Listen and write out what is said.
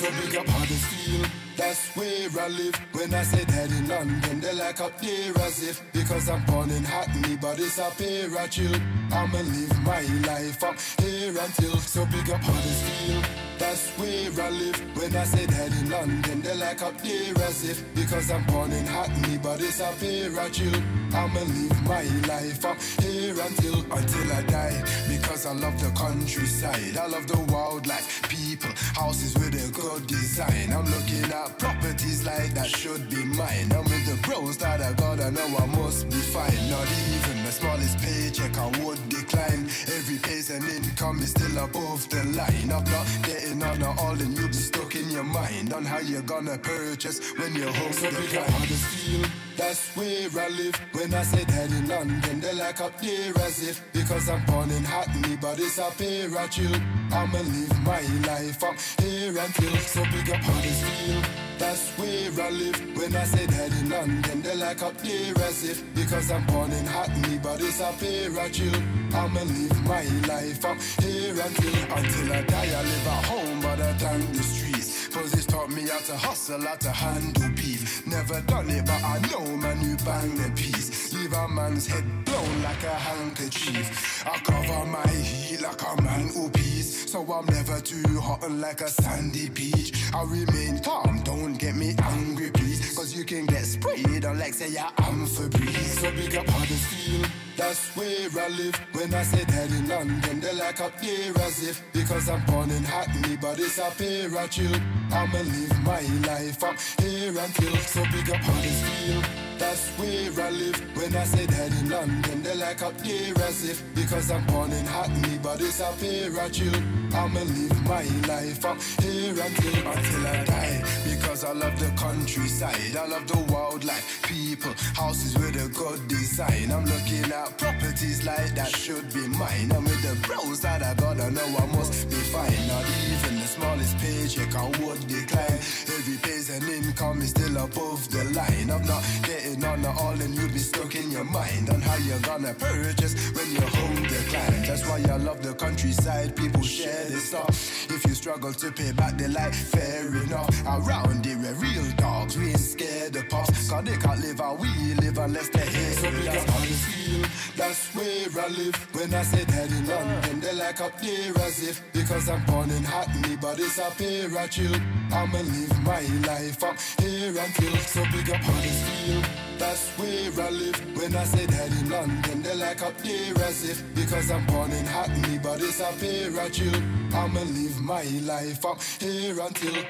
So big up Huddersfield, that's where I live. When I say that in London, they like up there as if because I'm born in Hackney, but it's up here I chill. I'ma live my life up here until so big up Huddersfield. That's where I live. When I say that in London, they like up there as if because I'm born in Hackney, but it's up here I chill. I'ma live my life up here until until I die I love the countryside. I love the wildlife, people, houses with a good design. I'm looking at properties like that should be mine. I'm with the bros that I got, I know I must be fine. Not even the smallest paycheck I would decline. Every pay's an income is still above the line. I'm not getting on at all, and you'll be stuck in your mind on how you're gonna purchase when you're home. So Huddersfield, that's where I live. When I say that in London, they like up there as if because I'm born in Hackney, but it's up here I chill. I'ma live my life up here until so big up Huddersfield. That's where I live. When I say that in London, they like up there as if because I'm born in Hackney, but it's up here I chill. I'ma live my life up here until until I die. I live at home, but I thank the streets. Cause it's taught me how to hustle, how to handle beef. Never done it, but I know man, you bang the piece. Leave a man's head blown like a handkerchief. I cover my heat like a man who peace. So I'm never too hot and like a sandy beach. I remain calm, don't get me angry, please. Cause you can get sprayed on like say yeah, I'm Febreze. So big up Huddersfield. That's where I live. When I say that in London, they like up there as if because I'm born in Hackney, but it's up here I chill. I'ma live my life up here until so big up Huddersfield. That's where I live. When I say that in London, they like up there as if because I'm born in Hackney, but it's up here I chill. I'ma live my life up here until until I die because I love the countryside. I love the wildlife, people, houses with a good design. I'm looking at properties like that should be mine. I'm with the bros that I got, I know I must be fine. Not even the smallest paycheck I would decline. Every pay's an income is still above the line. I'm not getting on at all, and you'll be stuck in your mind on how you're gonna purchase when your home decline. That's why I love the countryside. People share this stuff. If you struggle to pay back the light, fair enough. Around Cause they can't live how we live unless they So big up Huddersfield, that's where I live. When I say that in London, they like up there as if because I'm born in Hackney, but it's up here I chill. I'ma live my life up here until so big up Huddersfield. That's where I live. When I say that in London, they like up there as if because I'm born in Hackney, but it's up here I chill. I'ma live my life up here until